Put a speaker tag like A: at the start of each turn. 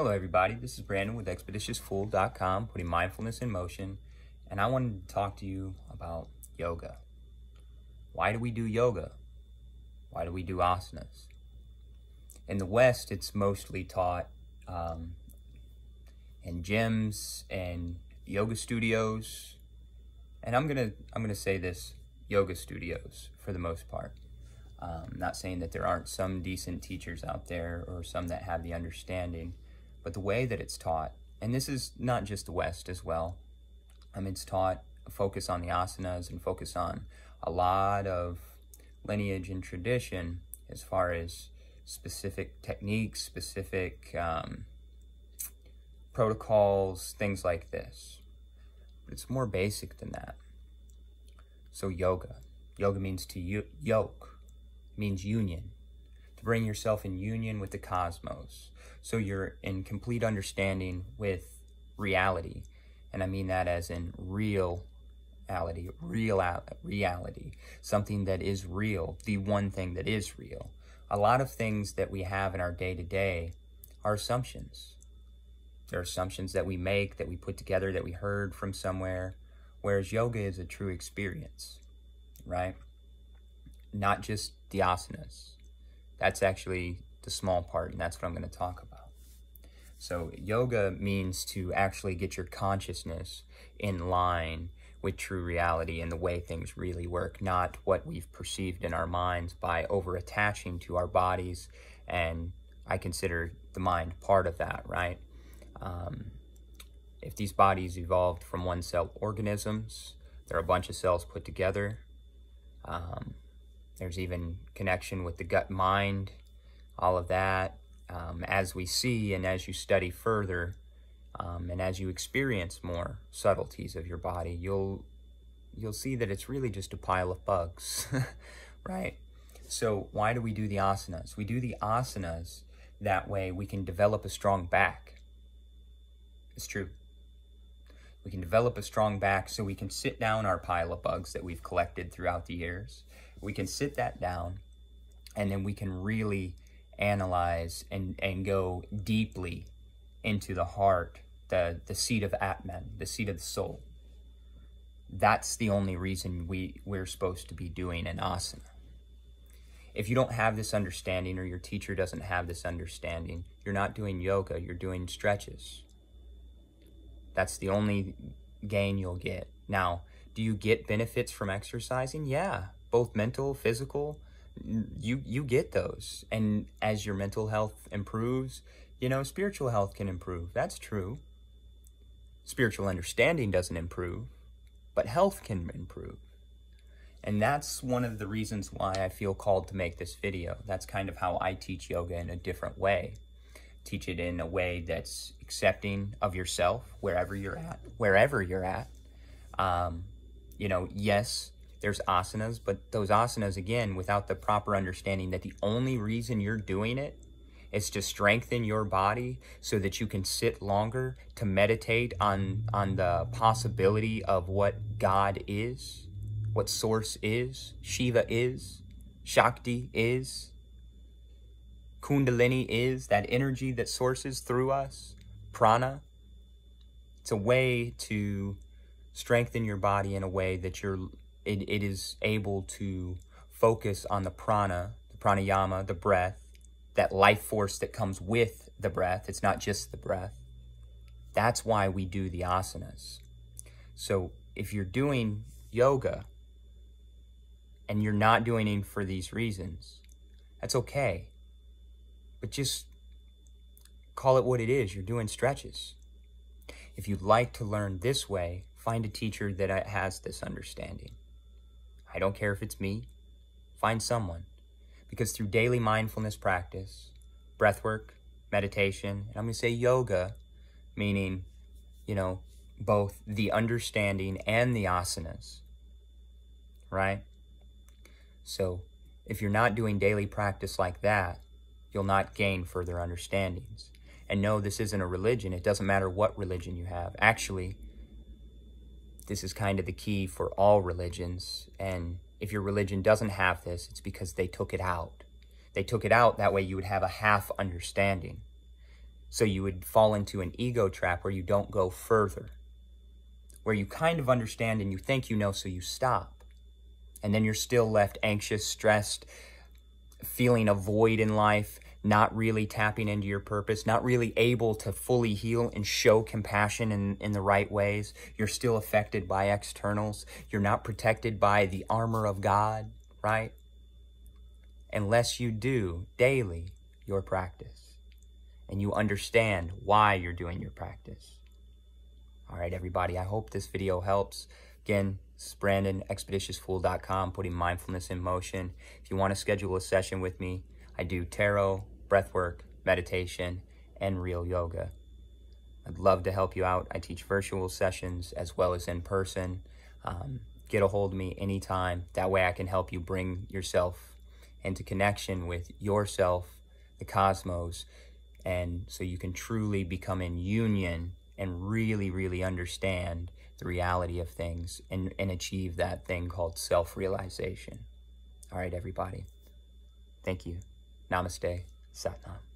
A: Hello, everybody. This is Brandon with ExpeditiousFool.com, putting mindfulness in motion. And I wanted to talk to you about yoga. Why do we do yoga? Why do we do asanas? In the West, it's mostly taught um, in gyms and yoga studios. And I'm gonna I'm gonna say this: yoga studios for the most part. Um, not saying that there aren't some decent teachers out there or some that have the understanding, but the way that it's taught, and this is not just the West as well, um, it's taught a focus on the asanas and focus on a lot of lineage and tradition as far as specific techniques, specific um, protocols, things like this. But it's more basic than that. So yoga. Yoga means to yoke, means union to bring yourself in union with the cosmos. So you're in complete understanding with reality. And I mean that as in real reality, real reality, something that is real, the one thing that is real. A lot of things that we have in our day to day are assumptions. They're assumptions that we make, that we put together, that we heard from somewhere, whereas yoga is a true experience, right? Not just the asanas, that's actually the small part, and that's what I'm going to talk about. So, yoga means to actually get your consciousness in line with true reality and the way things really work, not what we've perceived in our minds by over attaching to our bodies. And I consider the mind part of that, right? Um, if these bodies evolved from one cell organisms, they're a bunch of cells put together. Um, there's even connection with the gut mind, all of that. Um, as we see and as you study further, um, and as you experience more subtleties of your body, you'll you'll see that it's really just a pile of bugs, right? So why do we do the asanas? We do the asanas that way we can develop a strong back. It's true. We can develop a strong back so we can sit down our pile of bugs that we've collected throughout the years we can sit that down and then we can really analyze and, and go deeply into the heart, the, the seat of Atman, the seat of the soul. That's the only reason we, we're supposed to be doing an asana. If you don't have this understanding or your teacher doesn't have this understanding, you're not doing yoga, you're doing stretches. That's the only gain you'll get. Now, do you get benefits from exercising? Yeah, both mental, physical, you you get those. And as your mental health improves, you know, spiritual health can improve. That's true. Spiritual understanding doesn't improve, but health can improve. And that's one of the reasons why I feel called to make this video. That's kind of how I teach yoga in a different way. Teach it in a way that's accepting of yourself wherever you're at, wherever you're at. Um, you know, yes, there's asanas, but those asanas, again, without the proper understanding that the only reason you're doing it is to strengthen your body so that you can sit longer to meditate on, on the possibility of what God is, what Source is, Shiva is, Shakti is, Kundalini is, that energy that sources through us, prana. It's a way to strengthen your body in a way that you're it, it is able to focus on the prana, the pranayama, the breath, that life force that comes with the breath. It's not just the breath. That's why we do the asanas. So if you're doing yoga and you're not doing it for these reasons, that's okay. But just call it what it is. You're doing stretches. If you'd like to learn this way, find a teacher that has this understanding. I don't care if it's me. Find someone. Because through daily mindfulness practice, breath work, meditation, and I'm going to say yoga, meaning, you know, both the understanding and the asanas, right? So if you're not doing daily practice like that, you'll not gain further understandings. And no, this isn't a religion. It doesn't matter what religion you have. Actually, this is kind of the key for all religions. And if your religion doesn't have this, it's because they took it out. They took it out, that way you would have a half understanding. So you would fall into an ego trap where you don't go further, where you kind of understand and you think you know, so you stop. And then you're still left anxious, stressed, feeling a void in life, not really tapping into your purpose, not really able to fully heal and show compassion in, in the right ways. You're still affected by externals. You're not protected by the armor of God, right? Unless you do daily your practice and you understand why you're doing your practice. All right, everybody, I hope this video helps. Again, is Brandon, expeditiousfool.com, putting mindfulness in motion. If you want to schedule a session with me, I do tarot, breathwork, meditation, and real yoga. I'd love to help you out. I teach virtual sessions as well as in person. Um, get a hold of me anytime. That way I can help you bring yourself into connection with yourself, the cosmos, and so you can truly become in union and really, really understand the reality of things and, and achieve that thing called self realization. All right, everybody. Thank you. Namaste. Satnam.